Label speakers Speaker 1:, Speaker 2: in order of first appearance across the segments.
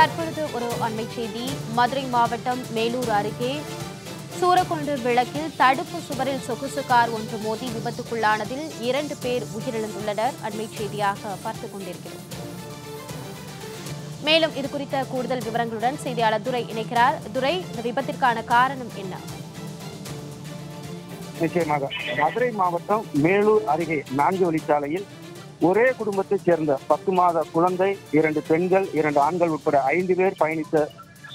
Speaker 1: தற்பொழுது ஒரு அண்மை செய்தி. மதுரை மாவட்டம் மேலூர் அருகே சூரக்குண்டு விளக்கில் தடுப்பு சுவரில் சொகுசு கார் ஒன்று மோதி விபத்துக்குள்ளானதில் இரண்டு பேர் உயிரிழந்துள்ளனர். அண்மை செய்தியாக பார்த்துக் கொண்டிருக்கிறோம். மேலும் இது குறித்த கூடுதல் விவரங்களுடன் செய்தியாளர் துரை இணைக்கிறார். துரை இந்த விபத்திற்கான காரணம் என்ன?
Speaker 2: நிச்சயமாக மதுரை மாவட்டம் மேலூர் அருகே நான்கு வழிச்சாலையில் ஒரே குடும்பத்தைச் சேர்ந்த பத்து மாத குழந்தை இரண்டு பெண்கள் இரண்டு ஆண்கள் உட்பட ஐந்து பேர் பயணித்த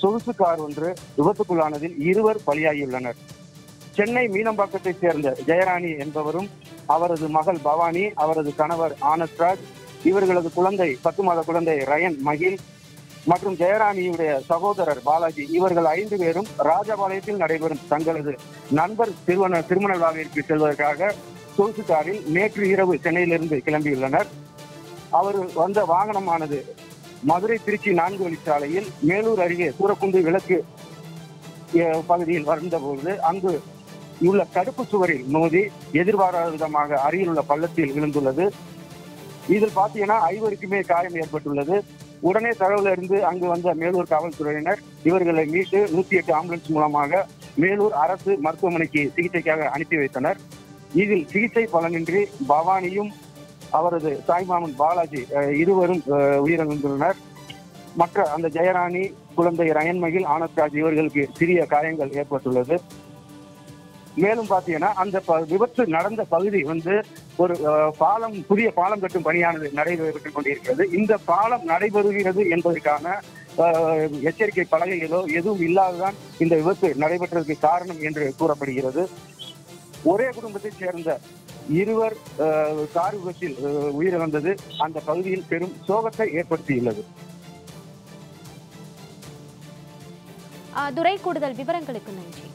Speaker 2: சொகுசு கார் ஒன்று விபத்துக்குள்ளானதில் இருவர் பலியாகியுள்ளனர். சென்னை மீனம்பாக்கத்தைச் சேர்ந்த ஜெயராணி என்பவரும் அவரது மகள் பவானி அவரது கணவர் ஆனஸ்ராஜ் இவர்களது குழந்தை பத்து மாத குழந்தை ரயன் மகிழ் மற்றும் ஜெயராணியுடைய சகோதரர் பாலாஜி. இவர்கள் ஐந்து பேரும் ராஜபாளையத்தில் நடைபெறும் தங்களது நண்பர் திருமண திருமண விழாவிற்கு செல்வதற்காக சொகுசு காரில் நேற்று இரவு சென்னையிலிருந்து கிளம்பியுள்ளனர். அவர் வந்த வாகனமானது மதுரை திருச்சி நான்கு வழிச்சாலையில் மேலூர் அருகே சூரக்குண்டு விளக்கு பகுதியில் வந்தபோது அங்கு உள்ள தடுப்பு சுவரில் மோதி எதிர்பாராத விதமாக அருகில் உள்ள பள்ளத்தில் விழுந்துள்ளது. இதில் பார்த்தீங்கன்னா ஐவருக்குமே காயம் ஏற்பட்டுள்ளது. உடனே தகவல் அறிந்து அங்கு வந்த மேலூர் காவல்துறையினர் இவர்களை மீட்டு நூத்தி எட்டு ஆம்புலன்ஸ் மூலமாக மேலூர் அரசு மருத்துவமனைக்கு சிகிச்சைக்காக அனுப்பி வைத்தனர். இதில் சிகிச்சை பலனின்றி பவானியும் அவரது தாய்மாமன் பாலாஜி அஹ், இருவரும் உயிரிழந்துள்ளனர். மற்ற அந்த ஜெயராணி குழந்தை ரயன்மகில் ஆனந்த்ராஜ் இவர்களுக்கு சிறிய காயங்கள் ஏற்பட்டுள்ளது. மேலும் பார்த்தீங்கன்னா அந்த ப- விபத்து நடந்த பகுதி வந்து ஒரு அஹ், பாலம் புதிய பாலம் கட்டும் பணியானது நடைபெற்றுக் கொண்டிருக்கிறது. இந்த பாலம் நடைபெறுகிறது என்பதற்கான அஹ், எச்சரிக்கை பலகைகளோ எதுவும் இல்லாததான் இந்த விபத்து நடைபெற்றதற்கு காரணம் என்று கூறப்படுகிறது. ஒரே குடும்பத்தை சேர்ந்த இருவர் அஹ், கார் விபத்தில் உயிரிழந்தது. அந்த பகுதியில் பெரும் சோகத்தை ஏற்படுத்தியுள்ளது.
Speaker 1: ஆ, துரை கூடுதல் விவரங்களுக்கு நன்றி.